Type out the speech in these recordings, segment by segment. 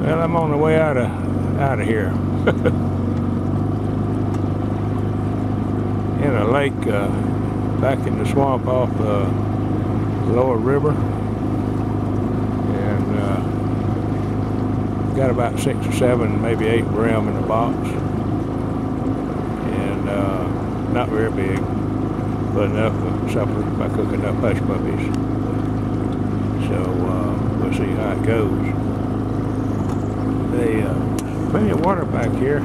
Well, I'm on the way out of out of here. in a lake uh, back in the swamp off the lower river, and uh, got about six or seven, maybe eight brim in the box, and uh, not very big, but enough for supper by cooking up hush puppies. So uh, we'll see how it goes. They uh, plenty of water back here. A,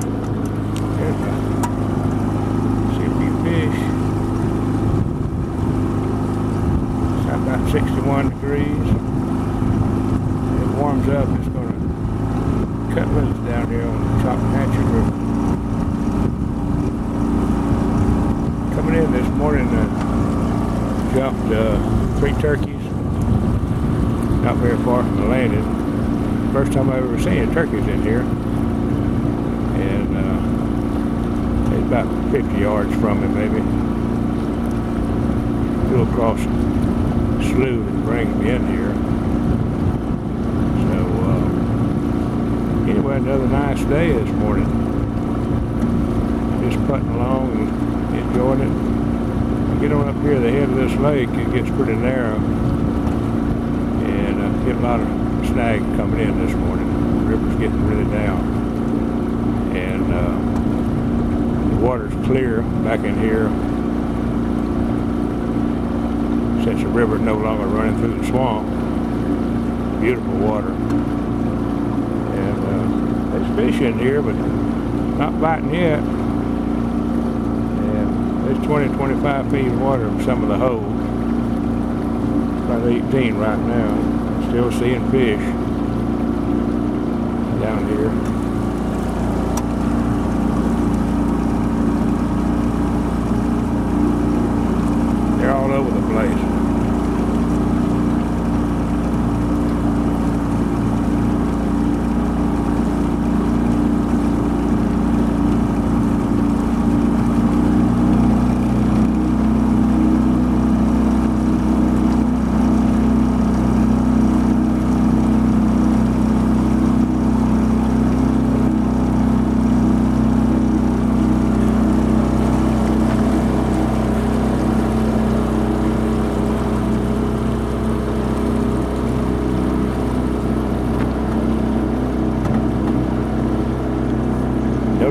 see a few fish. It's about 61 degrees. It warms up. It's going to cut loose down here on the Choctawhatchee River. Coming in this morning, uh, jumped uh, three turkeys not very far from the landing. First time I've ever seen turkeys in here. And uh, it's about 50 yards from me, maybe. Go across slough that brings me in here. So, uh, anyway, another nice day this morning. Just putting along and enjoying it. Get on up here the head of this lake, it gets pretty narrow and get a lot of snag coming in this morning. The river's getting really down. And uh, the water's clear back in here. Since the river's no longer running through the swamp. Beautiful water. And uh, there's fish in here, but not biting yet. And there's 20, 25 feet of water in some of the holes. About 18 right now still seeing fish down here. They're all over the place.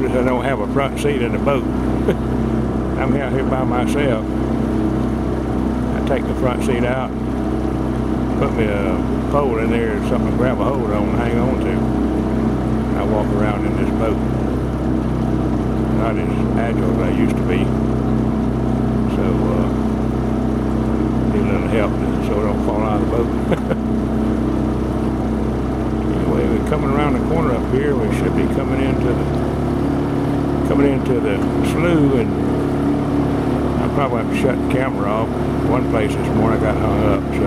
Notice I don't have a front seat in the boat. I'm out here by myself. I take the front seat out, put me a pole in there, something to grab a hold on and hang on to. I walk around in this boat. Not as agile as I used to be. So, uh, need a little help so I don't fall out of the boat. anyway, we're coming around the corner up here. We should be coming into the coming into the slough and I probably have to shut the camera off. One place this morning I got hung up, so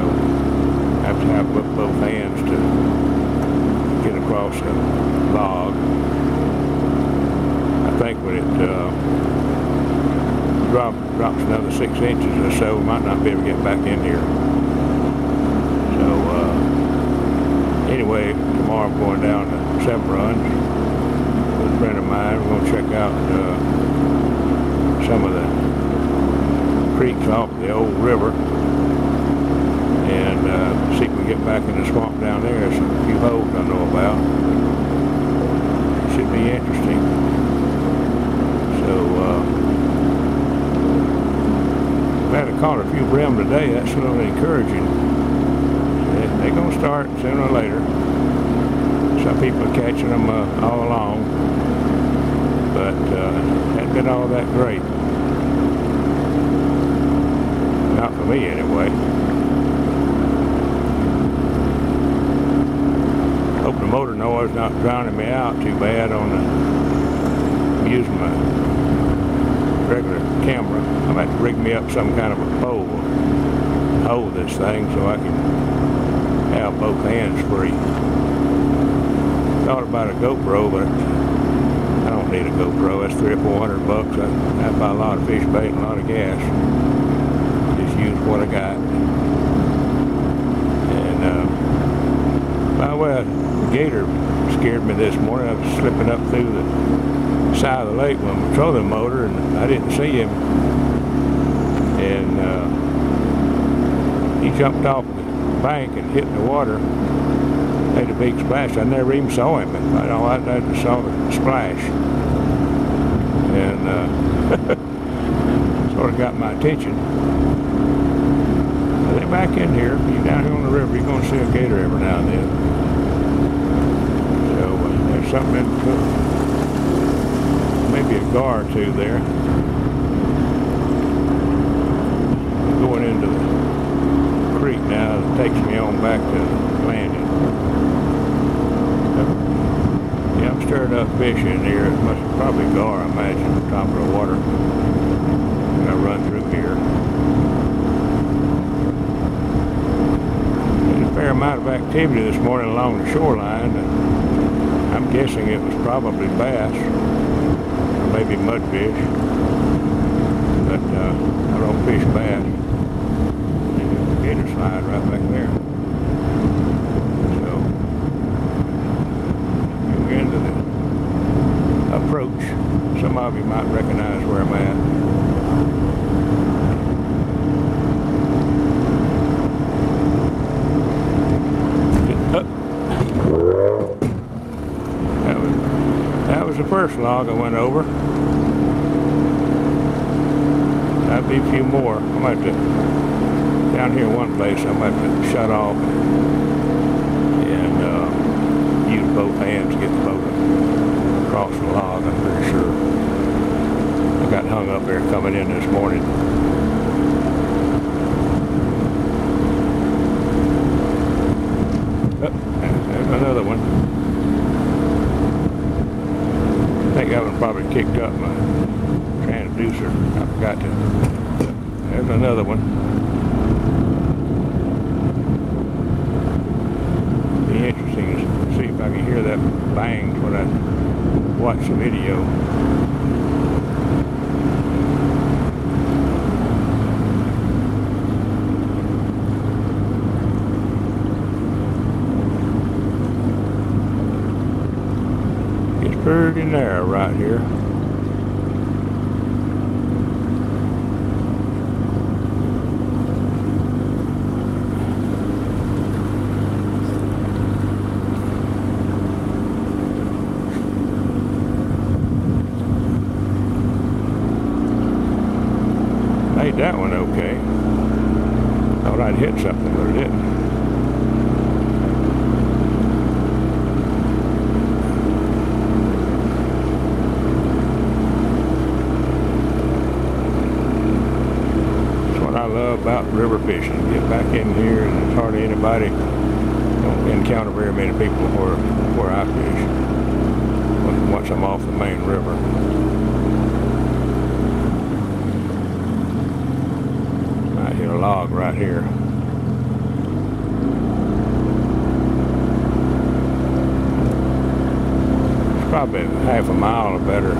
I have to have both, hands to get across the log. I think when it uh, drop, drops another six inches or so, we might not be able to get back in here. So uh, anyway, tomorrow I'm going down to Seven Runs friend of mine. We're going to check out uh, some of the creeks off the old river and uh, see if we can get back in the swamp down there. There's a few holes I know about. Should be interesting. So, uh, glad I caught a few brim today. That's a little encouraging. They're going to start sooner or later. Some people are catching them uh, all along, but uh, hasn't been all that great. Not for me, anyway. Hope the motor noise not drowning me out too bad on the using my regular camera. Have to rig me up some kind of a pole hold this thing so I can have both hands free thought about a GoPro, but I don't need a GoPro. That's three or four hundred bucks. I, I buy a lot of fish bait and a lot of gas. Just use what I got. And uh, By the way, a gator scared me this morning. I was slipping up through the side of the lake with my trolling motor, and I didn't see him. And uh, he jumped off the bank and hit the water. Made a big splash. I never even saw him. I, know, I, I just saw the splash. And uh, sort of got my attention. They're back in here. You're down here on the river, you're going to see a gator every now and then. So uh, there's something in maybe a gar or two there. Going into the creek now that takes me on back to the landing. Yeah, I'm stirring up fish in here. It must probably gar, I imagine, on top of the water. I run through here. There's a fair amount of activity this morning along the shoreline. I'm guessing it was probably bass, or maybe mudfish. But uh, I don't fish bass. Gator slide right back there. So, into the approach. Some of you might recognize where I'm at. That was, the first log I went over. That'd be a few more. I might have to, down here one place, I might have to shut off and uh, both hands to get the boat across the log, I'm pretty sure. I got hung up there coming in this morning. Oh, another one. I think that one probably kicked up my transducer. I forgot to. There's another one. Be interesting to see if I can hear that bang when I watch the video. It's pretty narrow right here. Made that one okay. Thought I'd hit something, but it didn't. That's what I love about river fishing. Get back in here and there's hardly anybody, don't encounter very many people where, where I fish. Once I'm off the main river. I hit a log right here. Probably half a mile or better.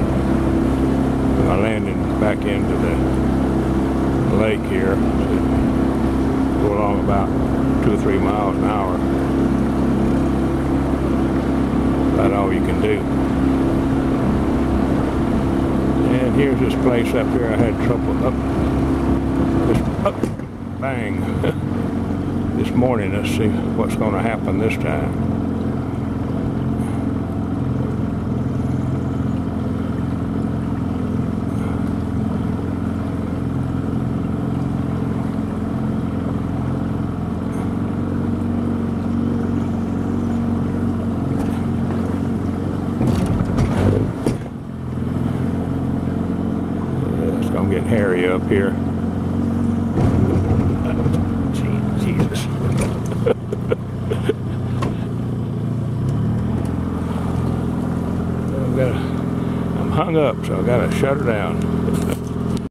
I landing back into the lake here. Go along about two or three miles an hour. About all you can do. And here's this place up here I had trouble up. This, up, bang. this morning, let's see what's going to happen this time. Hairy up here. Jesus. I'm hung up, so I gotta shut her down.